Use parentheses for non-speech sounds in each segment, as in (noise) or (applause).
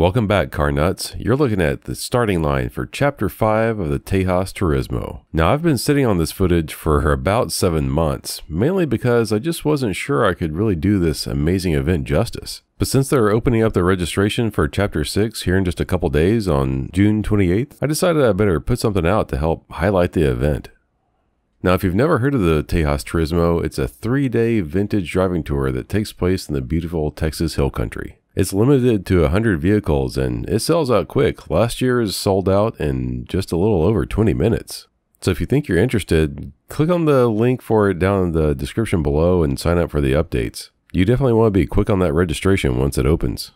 Welcome back, car nuts. You're looking at the starting line for Chapter 5 of the Tejas Turismo. Now, I've been sitting on this footage for about 7 months, mainly because I just wasn't sure I could really do this amazing event justice. But since they're opening up the registration for Chapter 6 here in just a couple days on June 28th, I decided I better put something out to help highlight the event. Now, if you've never heard of the Tejas Turismo, it's a three day vintage driving tour that takes place in the beautiful Texas Hill Country. It's limited to 100 vehicles and it sells out quick. Last year is sold out in just a little over 20 minutes. So if you think you're interested, click on the link for it down in the description below and sign up for the updates. You definitely want to be quick on that registration once it opens.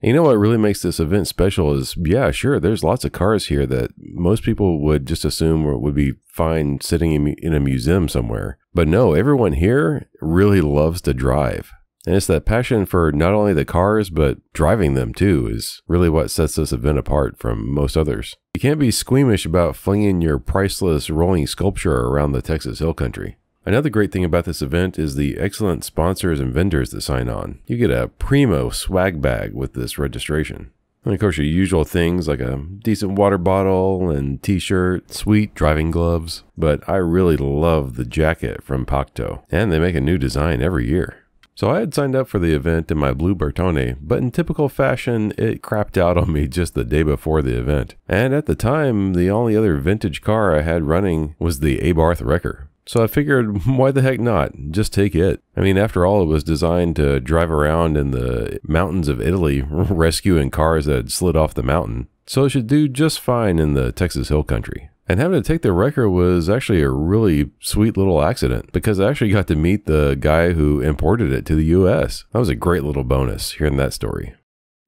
You know what really makes this event special is, yeah, sure, there's lots of cars here that most people would just assume would be fine sitting in a museum somewhere. But no, everyone here really loves to drive. And it's that passion for not only the cars, but driving them too, is really what sets this event apart from most others. You can't be squeamish about flinging your priceless rolling sculpture around the Texas Hill Country. Another great thing about this event is the excellent sponsors and vendors that sign on. You get a primo swag bag with this registration. And of course, your usual things like a decent water bottle and t shirt, sweet driving gloves. But I really love the jacket from Pacto, and they make a new design every year. So I had signed up for the event in my blue Bertone, but in typical fashion, it crapped out on me just the day before the event. And at the time, the only other vintage car I had running was the Abarth Wrecker. So I figured, (laughs) why the heck not? Just take it. I mean, after all, it was designed to drive around in the mountains of Italy, (laughs) rescuing cars that had slid off the mountain. So it should do just fine in the Texas Hill Country. And having to take the wrecker was actually a really sweet little accident because I actually got to meet the guy who imported it to the US. That was a great little bonus hearing that story.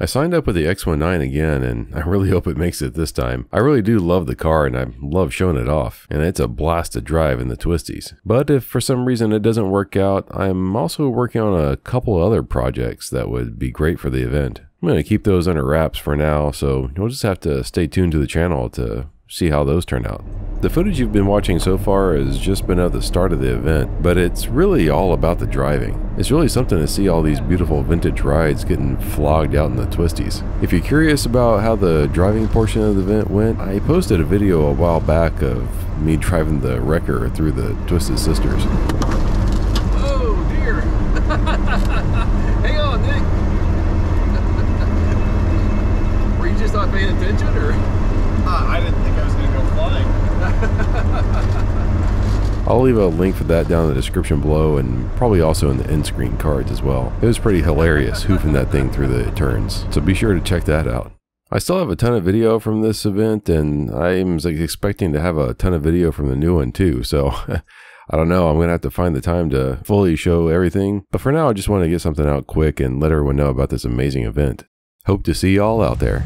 I signed up with the X19 again, and I really (laughs) hope it makes it this time. I really do love the car, and I love showing it off, and it's a blast to drive in the twisties. But if for some reason it doesn't work out, I'm also working on a couple other projects that would be great for the event. I'm going to keep those under wraps for now, so you'll just have to stay tuned to the channel to see how those turn out. The footage you've been watching so far has just been at the start of the event, but it's really all about the driving. It's really something to see all these beautiful vintage rides getting flogged out in the twisties. If you're curious about how the driving portion of the event went, I posted a video a while back of me driving the wrecker through the Twisted Sisters. Oh dear! (laughs) Hang on, Nick! (laughs) Were you just not paying attention or? Uh, I didn't think I was going to go flying. (laughs) I'll leave a link for that down in the description below and probably also in the end screen cards as well. It was pretty hilarious hoofing that thing through the turns, so be sure to check that out. I still have a ton of video from this event and I'm expecting to have a ton of video from the new one too, so (laughs) I don't know. I'm going to have to find the time to fully show everything. But for now, I just want to get something out quick and let everyone know about this amazing event. Hope to see y'all out there.